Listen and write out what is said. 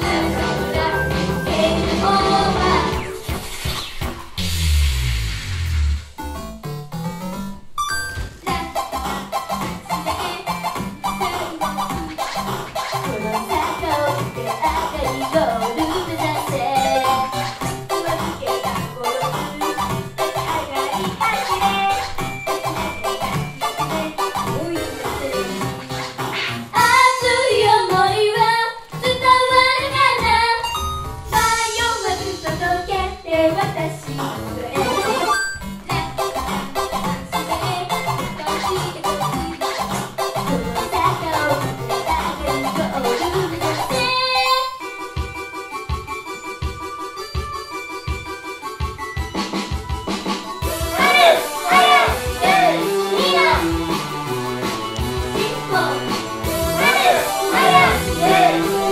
Yeah. Hey! Hey! Hey!